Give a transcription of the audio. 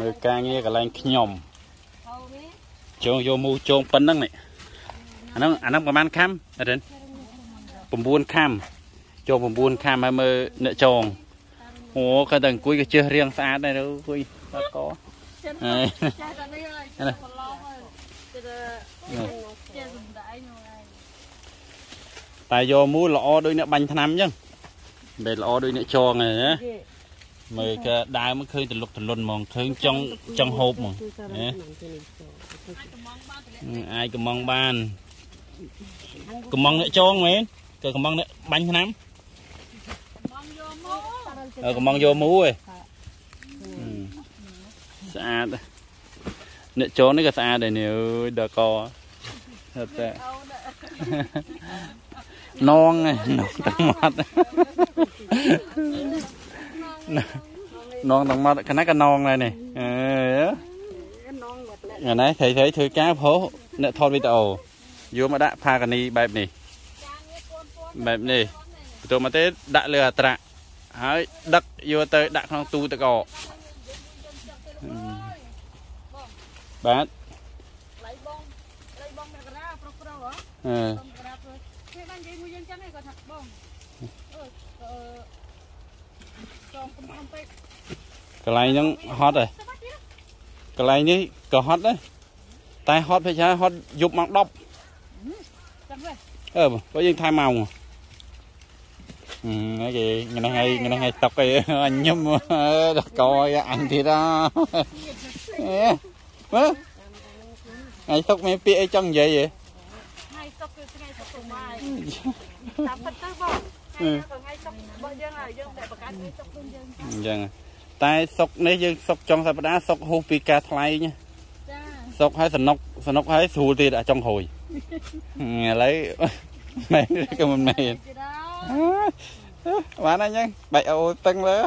មើលការងារកន្លែងខ្ញុំហៅនេះជងយកមូជងប៉ុណ្ណឹងនេះអាហ្នឹងអាហ្នឹងប្រហែលខាំអត់ទេ9ខាំចូល9ខាំហើយមើលអ្នកចងអូគាត់តែអង្គុយក៏ជើសរៀងស្អាតដែរទៅអង្គុយតកចេះអេចេះតែនេះហើយចេះប្រឡងហើយចេះតែចេះសំដែងនោះហើយតែយកមូល្អដូចអ្នកបាញ់ថ្នាំអញ្ចឹងមិនល្អដូចអ្នកចងទេណា មើលក៏ដើមឃើញទលុកទលុនហ្មងឃើញចង់ចង់ហូបហ្មងណាអាចកំងបានអាចកំងបានកំងអ្នកចងមែនក៏កំងអ្នកបាញ់ថ្នាំកំងយកមកអើកំងយកមូឯងស្អាតអ្នកចងនេះក៏ស្អាតដែរនេះអើយដល់កតែតែអូននងឯងនងទាំងមាត់ នងទាំងមាត់ខណៈក៏នងដែរនេះអើនងមកលែថ្ងៃនេះថៃថៃធ្វើការប្រុសអ្នកថតវីដេអូយកមកដាក់ផាកានីបែបនេះចាងារពួនពួនបែបនេះបន្ទាប់មកទេដាក់លើអត្រាក់ហើយដឹកយកទៅដាក់ក្នុងទូទឹកកកបាទឡៃបងឡៃបងមករាប្រុសប្រុសហ៎អឺបងមករាប្រុសនេះបាននិយាយមួយយើងចឹងឯងគាត់ថាបងអឺអឺចង កំកំពេកកន្លែងហ្នឹងហត់ហើយកន្លែងនេះក៏ហត់ដែរតែហត់ភាគច្រើនហត់យប់ម៉ោង10ចាំវិញអឺបើយើងថែម៉ោងអឺហ្នឹងគេថ្ងៃនេះថ្ងៃថ្ងៃតុកឯងញឹមអើដល់កអញទៀតអើមើលថ្ងៃតុកមានពាក្យអីចង់និយាយហ៎ថ្ងៃសុកគឺថ្ងៃសុកទៅបាយតាមពិតទៅបង ថ្ងៃណាក៏ថ្ងៃសុករបស់យើងហើយយើងតែបង្កើតថ្ងៃសុកខ្លួនយើងអញ្ចឹងតែសុកនេះយើងសុកចុងសប្តាហ៍សុកហូសពីការថ្លៃណាចាសុកឲ្យសនុកសនុកឲ្យស្រួលទៀតអាចុងហួយឥឡូវមែនក៏មិនមែនទៀតដល់បានហើយអញ្ចឹងបែកអូតឹងលើអ